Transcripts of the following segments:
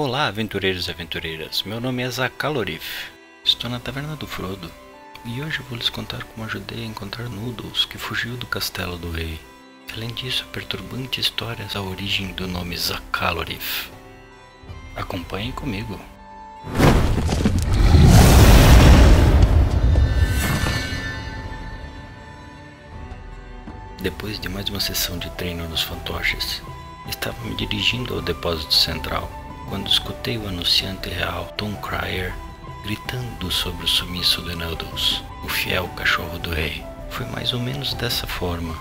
Olá, aventureiros e aventureiras. Meu nome é Zakalorif. Estou na taverna do Frodo e hoje vou lhes contar como ajudei a encontrar Noodles que fugiu do castelo do rei. Além disso, a perturbante história da origem do nome Zakalorif. Acompanhem comigo. Depois de mais uma sessão de treino nos fantoches, estava me dirigindo ao depósito central quando escutei o anunciante real Tom Cryer gritando sobre o sumiço de Noodles, o fiel cachorro do rei. Foi mais ou menos dessa forma.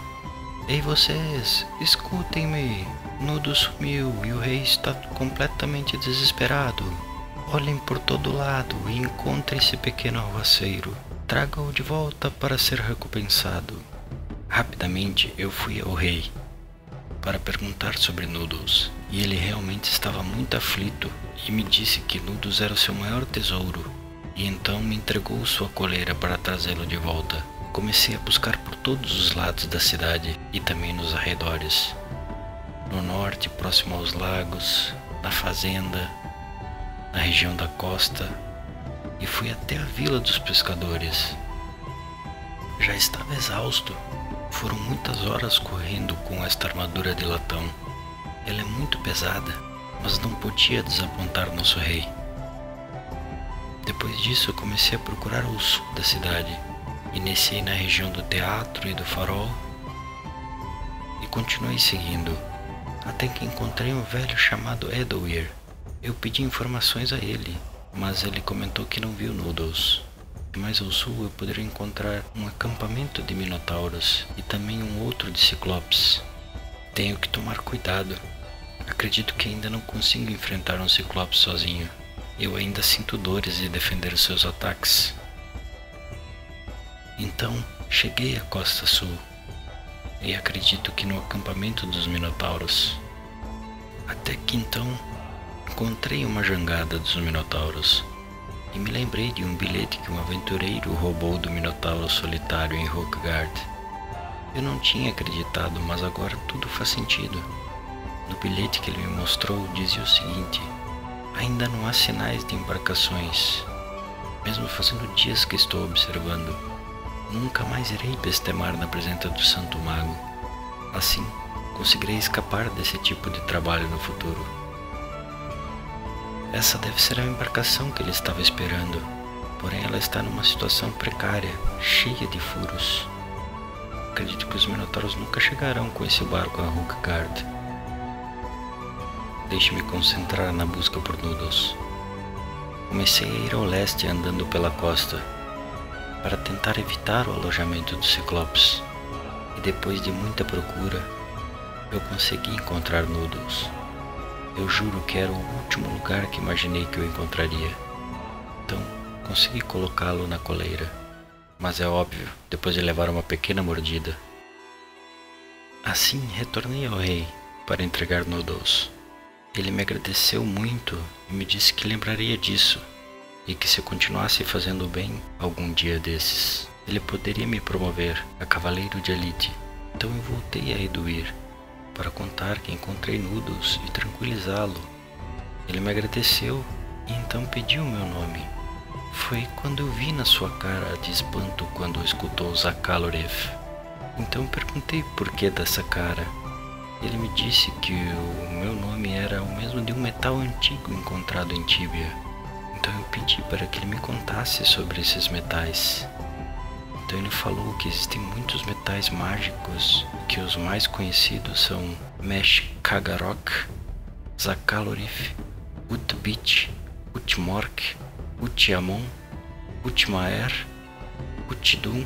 Ei vocês, escutem-me! Noodles sumiu e o rei está completamente desesperado. Olhem por todo lado e encontrem esse pequeno alvaceiro. Traga-o de volta para ser recompensado. Rapidamente eu fui ao rei para perguntar sobre Noodles, e ele realmente estava muito aflito e me disse que Noodles era o seu maior tesouro, e então me entregou sua coleira para trazê-lo de volta. Comecei a buscar por todos os lados da cidade e também nos arredores. No norte, próximo aos lagos, na fazenda, na região da costa, e fui até a vila dos pescadores. Já estava exausto foram muitas horas correndo com esta armadura de latão. Ela é muito pesada, mas não podia desapontar nosso rei. Depois disso, comecei a procurar o sul da cidade. Iniciei na região do teatro e do farol e continuei seguindo, até que encontrei um velho chamado Edwir. Eu pedi informações a ele, mas ele comentou que não viu Noodles. Mais ao sul eu poderia encontrar um acampamento de minotauros e também um outro de ciclopes. Tenho que tomar cuidado. Acredito que ainda não consigo enfrentar um ciclope sozinho. Eu ainda sinto dores de defender os seus ataques. Então, cheguei à costa sul e acredito que no acampamento dos minotauros. Até que então encontrei uma jangada dos minotauros e me lembrei de um bilhete que um aventureiro roubou do Minotauro solitário em Rookgard. Eu não tinha acreditado, mas agora tudo faz sentido. No bilhete que ele me mostrou dizia o seguinte: Ainda não há sinais de embarcações. Mesmo fazendo dias que estou observando, nunca mais irei bestemar na presença do Santo Mago. Assim, conseguirei escapar desse tipo de trabalho no futuro. Essa deve ser a embarcação que ele estava esperando, porém ela está numa situação precária, cheia de furos. Acredito que os Minotauros nunca chegarão com esse barco a Hookgard. Deixe-me concentrar na busca por Noodles. Comecei a ir ao leste andando pela costa, para tentar evitar o alojamento dos Ciclopes, e depois de muita procura, eu consegui encontrar Noodles. Eu juro que era o último lugar que imaginei que eu encontraria. Então, consegui colocá-lo na coleira. Mas é óbvio, depois de levar uma pequena mordida. Assim, retornei ao rei para entregar Noodles. Ele me agradeceu muito e me disse que lembraria disso e que se eu continuasse fazendo bem algum dia desses, ele poderia me promover a cavaleiro de elite. Então eu voltei a Eduir para contar que encontrei Noodles e tranquilizá-lo. Ele me agradeceu e então pediu meu nome. Foi quando eu vi na sua cara de espanto quando escutou Zakalorev. Então perguntei por que dessa cara. Ele me disse que o meu nome era o mesmo de um metal antigo encontrado em Tíbia. Então eu pedi para que ele me contasse sobre esses metais. Então ele falou que existem muitos metais mágicos, que os mais conhecidos são Mesh Kagarok, Zakalorif, Utbit, Utmork, Utiamon, Utmaer, Utidum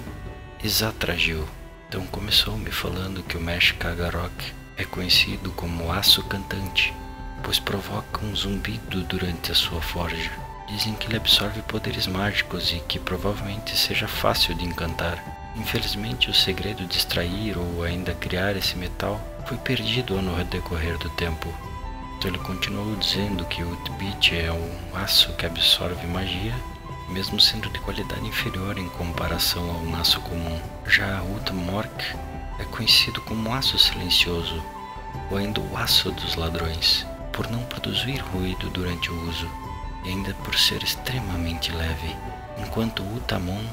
e Zatragil. Então começou me falando que o Mesh Kagarok é conhecido como aço cantante, pois provoca um zumbido durante a sua forja. Dizem que ele absorve poderes mágicos e que provavelmente seja fácil de encantar. Infelizmente, o segredo de extrair ou ainda criar esse metal foi perdido no decorrer do tempo. Então ele continuou dizendo que o Utbit é um aço que absorve magia, mesmo sendo de qualidade inferior em comparação a um aço comum. Já Utmork é conhecido como aço silencioso, ou ainda o aço dos ladrões por não produzir ruído durante o uso e ainda por ser extremamente leve, enquanto o Utamon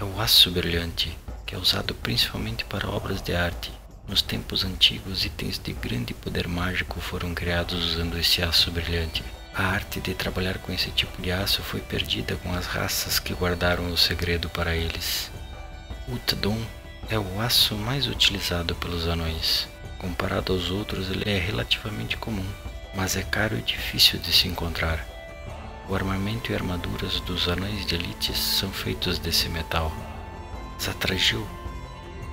é o aço brilhante, que é usado principalmente para obras de arte. Nos tempos antigos, itens de grande poder mágico foram criados usando esse aço brilhante. A arte de trabalhar com esse tipo de aço foi perdida com as raças que guardaram o segredo para eles. O Tadon é o aço mais utilizado pelos anões. Comparado aos outros, ele é relativamente comum, mas é caro e difícil de se encontrar. O armamento e armaduras dos anões de elites são feitos desse metal. Zatragil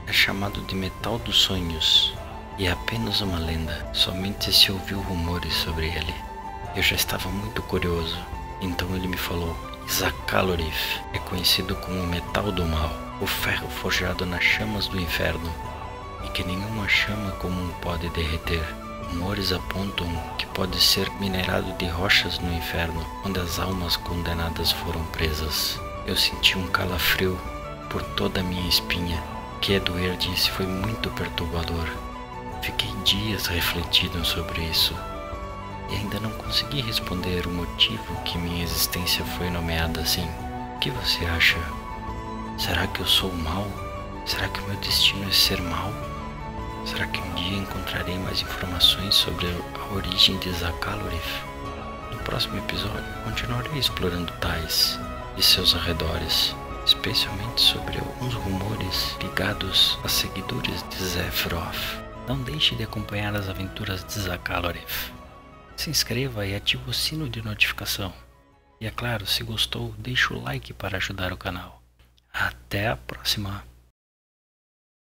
é chamado de metal dos sonhos e é apenas uma lenda, somente se ouviu rumores sobre ele. Eu já estava muito curioso, então ele me falou: Zakalorif é conhecido como o metal do mal, o ferro forjado nas chamas do inferno, e que nenhuma chama comum pode derreter. Rumores apontam que pode ser minerado de rochas no inferno, onde as almas condenadas foram presas. Eu senti um calafrio por toda a minha espinha, que doer disse foi muito perturbador. Fiquei dias refletindo sobre isso e ainda não consegui responder o motivo que minha existência foi nomeada assim. O que você acha? Será que eu sou mal? Será que o meu destino é ser mal? Será que um dia encontrarei mais informações sobre a origem de Zakalorif? No próximo episódio, continuarei explorando Tais e seus arredores, especialmente sobre alguns rumores ligados a seguidores de Zefroth. Não deixe de acompanhar as aventuras de Zakalorif. Se inscreva e ative o sino de notificação. E é claro, se gostou, deixe o like para ajudar o canal. Até a próxima!